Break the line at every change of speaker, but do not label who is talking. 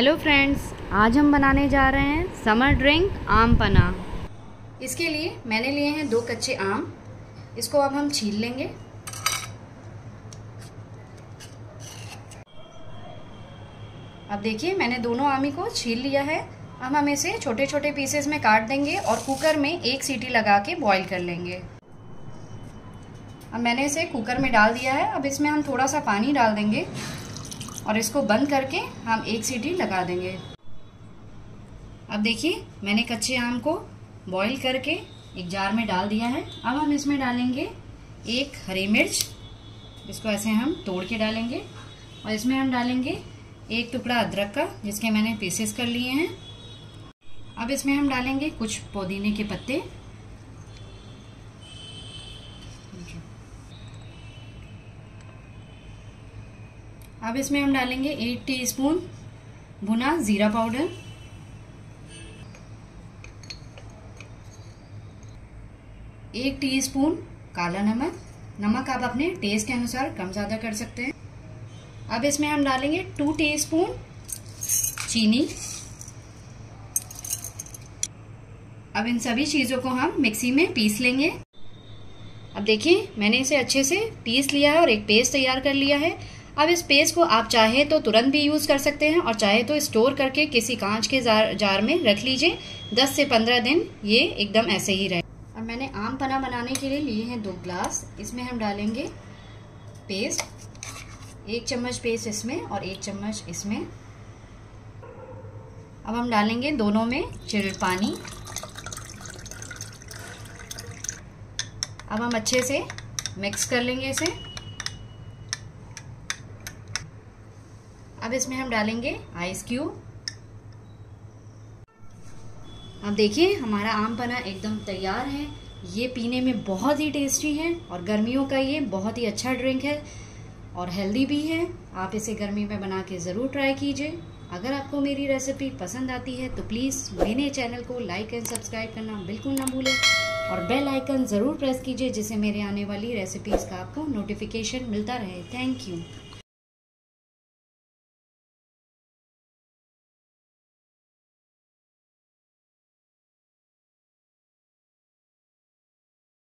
Hello friends आज हम बनाने जा रहे हैं समर ड्रिंक आम पना। इसके लिए मैंने लिए हैं दो कच्चे आम। इसको अब हम छील लेंगे। अब देखिए, मैंने दोनों आमी को छील लिया है। अब हम इसे छोटे छोटे पीसेस में काट देंगे और कुकर में एक सीटी लगा के बॉईल कर लेंगे। अब मैंने इसे कुकर में डाल दिया है। अब इसमें हम थोड़ा सा पानी डाल देंगे। और इसको बंद करके हम एक सीटी लगा देंगे। अब देखिए, मैंने कच्चे आम को बॉईल करके एक जार में डाल दिया है। अब हम इसमें डालेंगे एक हरी मिर्च। इसको ऐसे हम तोड़ के डालेंगे। और इसमें हम डालेंगे एक टुकड़ा अदरक का, जिसके मैंने पीसेस कर लिए हैं। अब इसमें हम डालेंगे कुछ पुदीने के पत्ते। अब इसमें हम डालेंगे एक टीस्पून भुना जीरा पाउडर एक टीस्पून काला नमक। नमक आप अपने टेस्ट के अनुसार कम ज़्यादा कर सकते हैं। अब इसमें हम डालेंगे टू टीस्पून चीनी। अब इन सभी चीज़ों को हम मिक्सी में पीस लेंगे। अब देखिए, मैंने इसे अच्छे से पीस लिया है और एक पेस्ट तैयार कर लिया है। अब इस पेस्ट को आप चाहे तो तुरंत भी यूज़ कर सकते हैं और चाहे तो स्टोर करके किसी कांच के जार, जार में रख लीजिए। 10 से 15 दिन ये एकदम ऐसे ही रहे। और मैंने आम पना बनाने के लिए लिए हैं दो ग्लास। इसमें हम डालेंगे पेस्ट। एक चम्मच पेस्ट इसमें और एक चम्मच इसमें। अब हम डालेंगे दोनों में चिल्ड पानी। अब हम अच्छे से मिक्स कर लेंगे इसे। अब इसमें हम डालेंगे आइस क्यूब अब देखिए, हमारा आम पना एकदम तैयार है। ये पीने में बहुत ही टेस्टी है और गर्मियों का ये बहुत ही अच्छा ड्रिंक है और हेल्दी भी है। आप इसे गर्मी में बना के ज़रूर ट्राई कीजिए। अगर आपको मेरी रेसिपी पसंद आती है तो प्लीज़ मेरे चैनल को लाइक एंड सब्सक्राइब करना बिल्कुल ना भूलें और बेल आइकन ज़रूर प्रेस कीजिए, जिससे मेरे आने वाली रेसिपीज़ का आपको नोटिफिकेशन मिलता रहे। Thank you